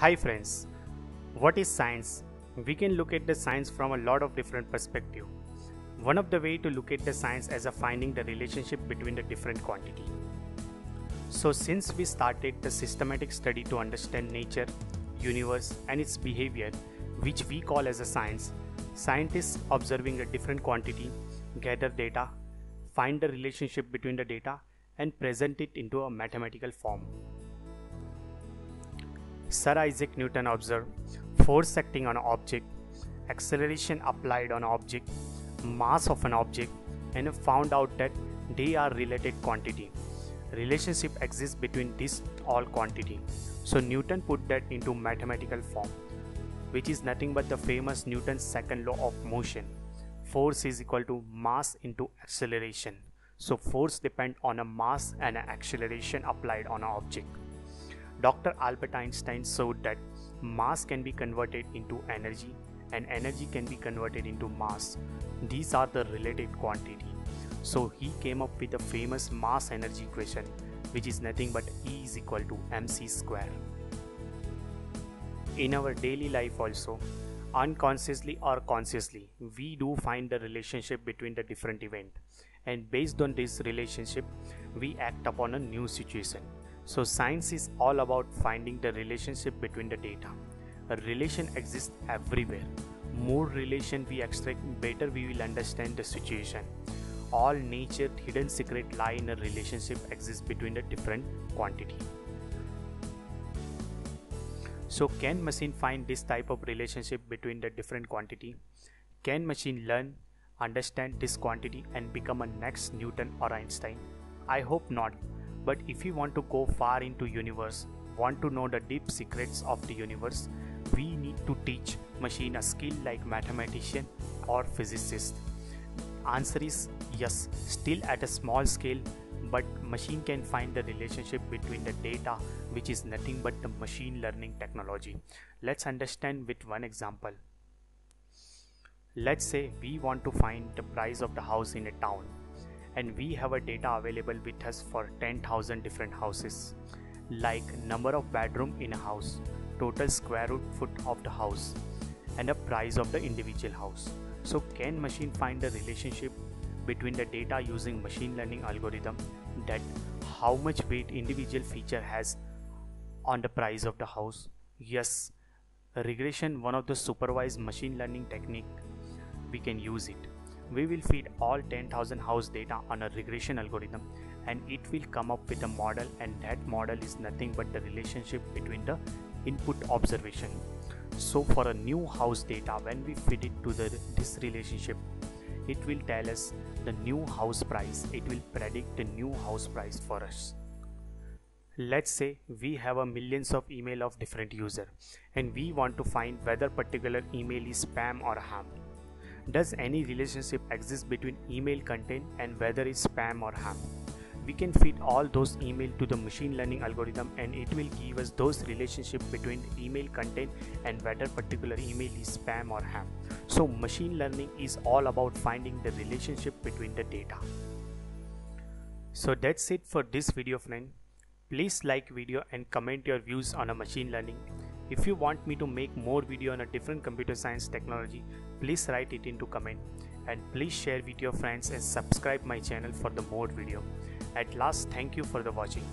Hi friends, what is science? We can look at the science from a lot of different perspective. One of the way to look at the science as a finding the relationship between the different quantity. So since we started the systematic study to understand nature, universe and its behavior, which we call as a science, scientists observing a different quantity, gather data, find the relationship between the data and present it into a mathematical form. Sir Isaac Newton observed force acting on an object, acceleration applied on object, mass of an object, and found out that they are related quantity. Relationship exists between this all quantity. So Newton put that into mathematical form, which is nothing but the famous Newton's second law of motion. Force is equal to mass into acceleration. So force depend on a mass and acceleration applied on an object. Dr. Albert Einstein showed that mass can be converted into energy and energy can be converted into mass. These are the related quantity. So he came up with the famous mass energy equation which is nothing but E is equal to mc square. In our daily life also, unconsciously or consciously, we do find the relationship between the different event and based on this relationship, we act upon a new situation. So science is all about finding the relationship between the data. A relation exists everywhere. More relation we extract, better we will understand the situation. All nature hidden secret lie in a relationship exists between the different quantity. So can machine find this type of relationship between the different quantity? Can machine learn, understand this quantity and become a next Newton or Einstein? I hope not but if you want to go far into universe, want to know the deep secrets of the universe, we need to teach machine a skill like mathematician or physicist. Answer is yes, still at a small scale, but machine can find the relationship between the data which is nothing but the machine learning technology. Let's understand with one example. Let's say we want to find the price of the house in a town and we have a data available with us for 10,000 different houses like number of bedroom in a house total square root foot of the house and the price of the individual house. So can machine find the relationship between the data using machine learning algorithm that how much weight individual feature has on the price of the house? Yes regression one of the supervised machine learning technique we can use it we will feed all 10,000 house data on a regression algorithm and it will come up with a model and that model is nothing but the relationship between the input observation. So for a new house data when we feed it to the this relationship it will tell us the new house price. It will predict the new house price for us. Let's say we have a millions of email of different user and we want to find whether particular email is spam or ham does any relationship exist between email content and whether it's spam or ham? We can feed all those email to the machine learning algorithm and it will give us those relationship between email content and whether particular email is spam or ham. So machine learning is all about finding the relationship between the data. So that's it for this video friend. Please like video and comment your views on a machine learning. If you want me to make more video on a different computer science technology, please write it into comment and please share with your friends and subscribe my channel for the more video. At last, thank you for the watching.